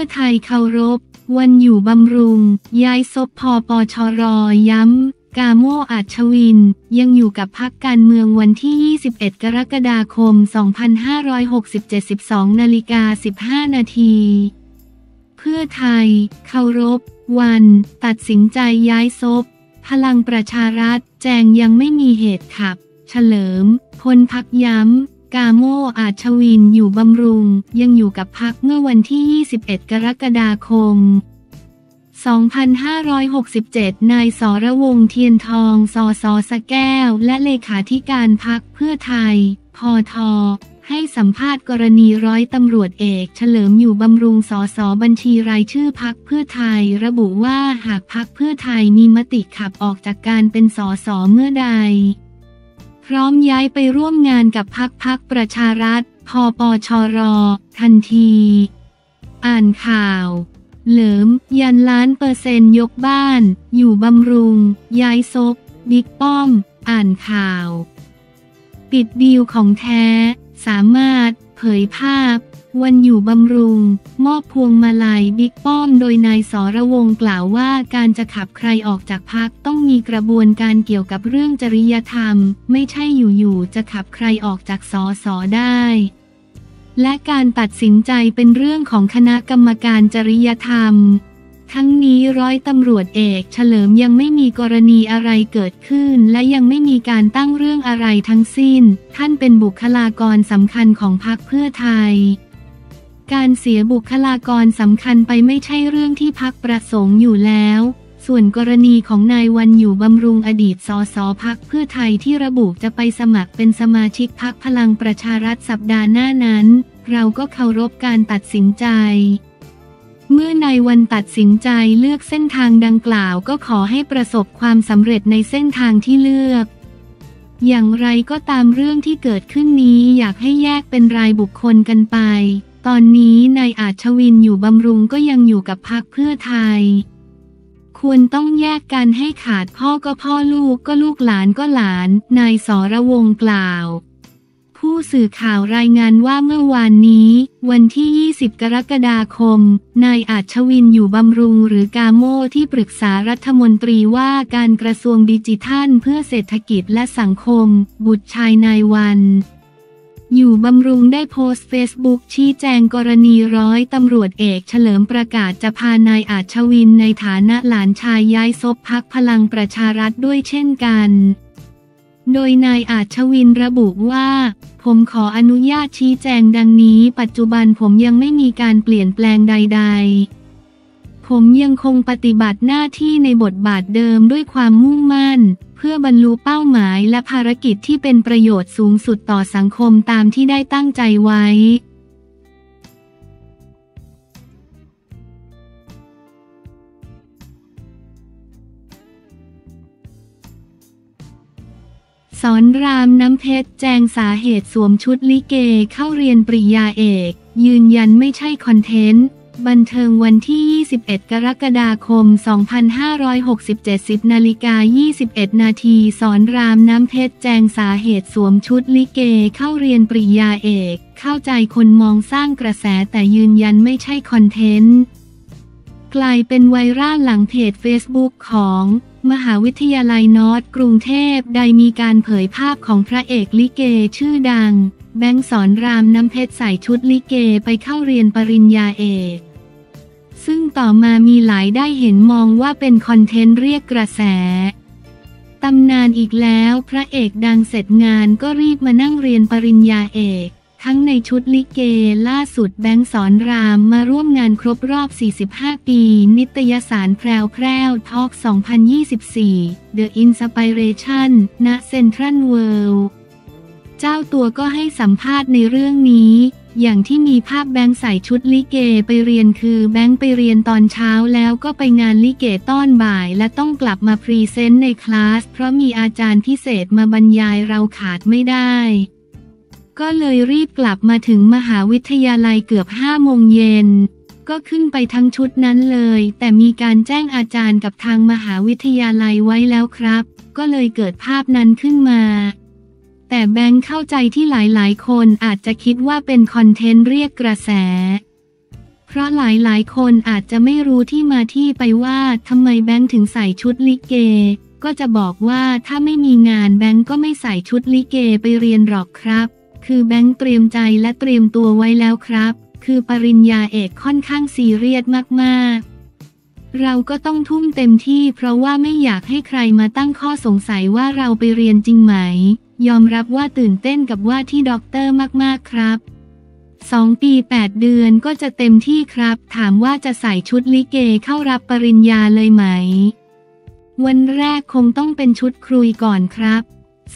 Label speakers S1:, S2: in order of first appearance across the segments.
S1: พื่อไทยเคารพ วันอยู่บำรุง ย้ายซบพอปชรอย้ำ กาโมอาชวิน ยังอยู่กับพักการเมืองวันที่ 21 กรกฎาคม 2567 12นาฬิกา15 นาที เพื่อไทย เคารพ วัน ตัดสินใจย้ายซบ พลังประชารัฐ แจงยังไม่มีเหตุขับ เฉลิม พลพักย้ำ กาโมอาชวินอยู่บำรุง ยังอยู่กับพักเมื่อวันที่ 21 กรกฎาคม 2567 นายสรวงเทียนทอง สสสแก้ว และเลขาธิการพักเพื่อไทย พอทอให้สัมภาษณ์กรณีร้อยตำรวจเอก เฉลิมอยู่บำรุงสสบัญชีรายชื่อพักเพื่อไทย ระบุว่าหากพักเพื่อไทยมีมติขับออกจากการเป็นสสเมื่อใด ร้อมย้ายไปร่วมงานกับพักพักประชารัฐพอปชร ทันที อ่านข่าว เหลิม ยันล้านเปอร์เซนต์ยกบ้าน อยู่บำรุง ย้ายซบบิ๊กป้อม อ่านข่าว ปิดดีลของแท้ สามารถ เผยภาพ วันอยู่บำรุง มอบพวงมาลัยบิ๊กป้อมโดยนายสรวงกล่าวว่าการจะขับใครออกจากพักต้องมีกระบวนการเกี่ยวกับเรื่องจริยธรรม ไม่ใช่อยู่ๆจะขับใครออกจากสอสอได้ และการตัดสินใจเป็นเรื่องของคณะกรรมการจริยธรรม ทั้งนี้ร้อยตำรวจเอกเฉลิมยังไม่มีกรณีอะไรเกิดขึ้น และยังไม่มีการตั้งเรื่องอะไรทั้งสิ้น ท่านเป็นบุคลากรสำคัญของพรรคเพื่อไทย การเสียบุคลากรสำคัญไปไม่ใช่เรื่องที่พักประสงค์อยู่แล้ว ส่วนกรณีของนายวันอยู่บำรุงอดีตสสพักเพื่อไทยที่ระบุจะไปสมัครเป็นสมาชิกพักพลังประชารัฐสัปดาห์หน้านั้น เราก็เคารพการตัดสินใจ เมื่อนายวันตัดสินใจเลือกเส้นทางดังกล่าวก็ขอให้ประสบความสำเร็จในเส้นทางที่เลือกอย่างไรก็ตามเรื่องที่เกิดขึ้นนี้อยากให้แยกเป็นรายบุคคลกันไป ตอนนี้นายอาชวินอยู่บำรุงก็ยังอยู่กับพรรคเพื่อไทย ควรต้องแยกกันให้ขาดพ่อก็พ่อลูกก็ลูกหลานก็หลาน นายสรวงกล่าว ผู้สื่อข่าวรายงานว่าเมื่อวานนี้ วันที่ 20 กรกฎาคม นายอาชวินอยู่บำรุงหรือกาโมที่ปรึกษารัฐมนตรีว่าการกระทรวงดิจิทัลเพื่อเศรษฐกิจและสังคม บุตรชายนายวัน อยู่บำรุงได้โพสต์เฟซบุ๊กชี้แจงกรณีร้อยตำรวจเอกเฉลิมประกาศจะพานายอาชวินในฐานะหลานชายย้ายซบพักพลังประชารัฐด้วยเช่นกัน โดยนายอาชวินระบุว่า ผมขออนุญาตชี้แจงดังนี้ปัจจุบันผมยังไม่มีการเปลี่ยนแปลงใด ๆ ผมยังคงปฏิบัติหน้าที่ในบทบาทเดิมด้วยความมุ่งมั่น เพื่อบรรลุเป้าหมายและภารกิจที่เป็นประโยชน์สูงสุดต่อสังคมตามที่ได้ตั้งใจไว้ สอนรามน้ำเพชรแจงสาเหตุสวมชุดลิเกเข้าเรียนปริญญาเอก ยืนยันไม่ใช่คอนเทนต์ บันเทิงวันที่ 21 กรกฎาคม 2567 10นาฬิกา 21 นาทีสอนรามน้ำเพชรแจงสาเหตุสวมชุดลิเกเข้าเรียนปริญญาเอก เข้าใจคนมองสร้างกระแสแต่ยืนยันไม่ใช่คอนเทนต์ กลายเป็นไวรัลหลังเพจ Facebook ของมหาวิทยาลัยนอร์ทกรุงเทพได้มีการเผยภาพของพระเอกลิเกชื่อดัง แบงค์ ศรรามน้ำเพชรใส่ชุดลิเกไปเข้าเรียนปริญญาเอก ซึ่งต่อมามีหลายได้เห็นมองว่าเป็นคอนเทนต์เรียกกระแสตำนานอีกแล้วพระเอกดังเสร็จงานก็รีบมานั่งเรียนปริญญาเอก ทั้งในชุดลิเกล่าสุดแบงค์ ศรรามมาร่วมงานครบรอบ 45 ปี นิตยสารแพรวแพรว Talk 2024 The Inspiration ณเซ็นทรัลเวิลด์เจ้าตัวก็ให้สัมภาษณ์ในเรื่องนี้ อย่างที่มีภาพแบงค์ใส่ชุดลิเกไปเรียนคือแบงค์ไปเรียนตอนเช้าแล้วก็ไปงานลิเกตอนบ่าย และต้องกลับมา present ในคลาส เพราะมีอาจารย์พิเศษมาบรรยายเราขาดไม่ได้ ก็เลยรีบกลับมาถึงมหาวิทยาลัยเกือบห้าโมงเย็นก็ขึ้นไปทั้งชุดนั้นเลย แต่มีการแจ้งอาจารย์กับทางมหาวิทยาลัยไว้แล้วครับ ก็เลยเกิดภาพนั้นขึ้นมา แต่แบงค์เข้าใจที่หลายๆ คนอาจจะคิดว่าเป็นคอนเทนต์เรียกกระแส เพราะหลายๆ คนอาจจะไม่รู้ที่มาที่ไปว่าทำไมแบงค์ถึงใส่ชุดลิเก ก็จะบอกว่าถ้าไม่มีงานแบงค์ก็ไม่ใส่ชุดลิเกไปเรียนหรอกครับ คือแบงค์เตรียมใจและเตรียมตัวไว้แล้วครับ คือปริญญาเอกค่อนข้างซีเรียสมากๆเราก็ต้องทุ่มเต็มที่เพราะว่าไม่อยากให้ใครมาตั้งข้อสงสัยว่าเราไปเรียนจริงไหม ยอมรับว่าตื่นเต้นกับว่าที่ด็อกเตอร์มากๆครับสองปีแปดเดือนก็จะเต็มที่ครับ ถามว่าจะใส่ชุดลิเกเข้ารับปริญญาเลยไหม วันแรกคงต้องเป็นชุดครุยก่อนครับ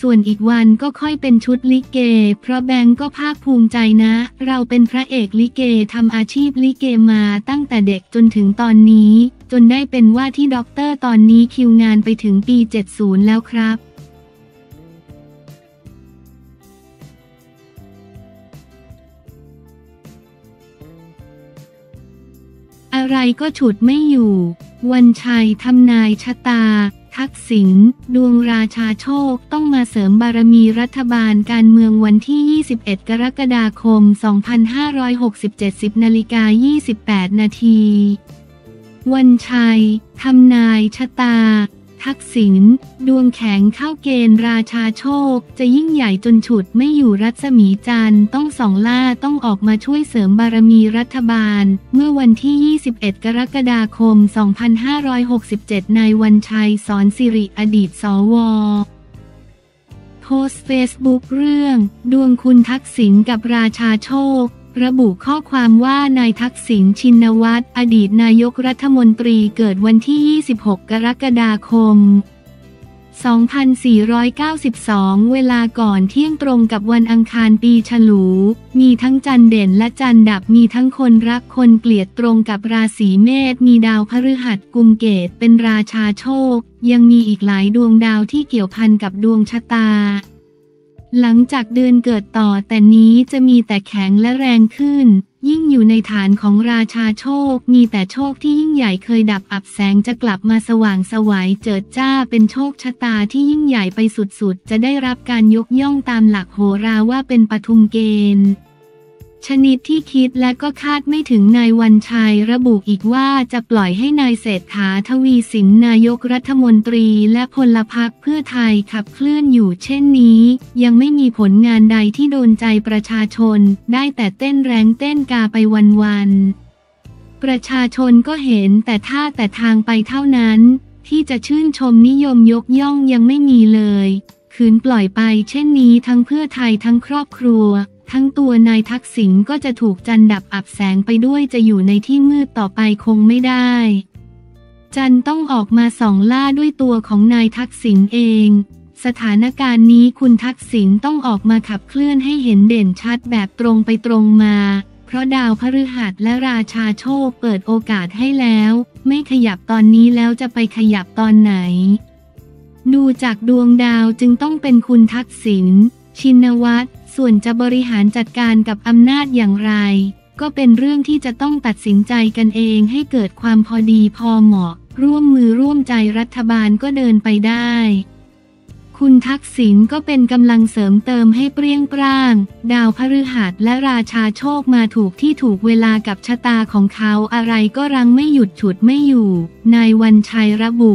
S1: ส่วนอีกวันก็ค่อยเป็นชุดลิเก เพราะแบงก์ก็ภาคภูมิใจนะ เราเป็นพระเอกลิเกทำอาชีพลิเกมาตั้งแต่เด็กจนถึงตอนนี้ จนได้เป็นว่าที่ด็อกเตอร์ตอนนี้คิวงานไปถึงปี 70 แล้วครับ อะไรก็ฉุดไม่อยู่ วันชัยทำนายชะตา ทักษิณดวงราชาโชคต้องมาเสริมบารมีรัฐบาลการเมืองวันที่ 21 กรกฎาคม 2567 10นาฬิกา28 นาทีวันชัยทำนายชะตา ทักษิณดวงแข็งเข้าเกณฑ์ราชาโชค จะยิ่งใหญ่จนฉุดไม่อยู่รัศมีจันทร์ต้องสองล่าต้องออกมาช่วยเสริมบารมีรัฐบาล เมื่อวันที่ 21 กรกฎาคม 2567 นายวันชัยสอนสิริอดีตสวโพสเฟซบุ๊กเรื่อง ดวงคุณทักษิณกับราชาโชค ระบุข้อความว่านายทักษิณชินวัตรอดีตนายกรัฐมนตรีเกิดวันที่ 26 กรกฎาคม 2492 เวลาก่อนเที่ยงตรงกับวันอังคารปีฉลู มีทั้งจันเด่นและจันดับมีทั้งคนรักคนเกลียดตรงกับราศีเมษมีดาวพฤหัสกุมเกตเป็นราชาโชค ยังมีอีกหลายดวงดาวที่เกี่ยวพันกับดวงชะตา หลังจากเดือนเกิดต่อแต่นี้จะมีแต่แข็งและแรงขึ้น ยิ่งอยู่ในฐานของราชาโชค มีแต่โชคที่ยิ่งใหญ่เคยดับอับแสงจะกลับมาสว่างสวัยเจิดจ้าเป็นโชคชะตาที่ยิ่งใหญ่ไปสุดๆ จะได้รับการยกย่องตามหลักโหราว่าเป็นปทุมเกณฑ์ ชนิดที่คิดและก็คาดไม่ถึงนายวันชัยระบุอีกว่าจะปล่อยให้นายเศรษฐาทวีสินนายกรัฐมนตรีและพลพรรคเพื่อไทยขับเคลื่อนอยู่เช่นนี้ ยังไม่มีผลงานใดที่โดนใจประชาชน ได้แต่เต้นแรงเต้นกาไปวันๆประชาชนก็เห็นแต่ท่าแต่ทางไปเท่านั้น ที่จะชื่นชมนิยมยกย่องยังไม่มีเลยขืนปล่อยไปเช่นนี้ทั้งเพื่อไทยทั้งครอบครัว ทั้งตัวนายทักษิณก็จะถูกจันดับอับแสงไปด้วยจะอยู่ในที่มืดต่อไปคงไม่ได้ จันต้องออกมาส่องล่าด้วยตัวของนายทักษิณเอง สถานการณ์นี้คุณทักษิณต้องออกมาขับเคลื่อนให้เห็นเด่นชัดแบบตรงไปตรงมา เพราะดาวพฤหัสและราชาโชคเปิดโอกาสให้แล้ว ไม่ขยับตอนนี้แล้วจะไปขยับตอนไหน ดูจากดวงดาวจึงต้องเป็นคุณทักษิณชินวัตร ส่วนจะบริหารจัดการกับอำนาจอย่างไร ก็เป็นเรื่องที่จะต้องตัดสินใจกันเองให้เกิดความพอดีพอเหมาะ ร่วมมือร่วมใจรัฐบาลก็เดินไปได้ คุณทักษิณก็เป็นกำลังเสริมเติมให้เปรี้ยงปร้าง ดาวพฤหัสและราชาโชคมาถูกที่ถูกเวลากับชะตาของเขาอะไรก็รังไม่หยุดฉุดไม่อยู่ นายวันชัยระบุ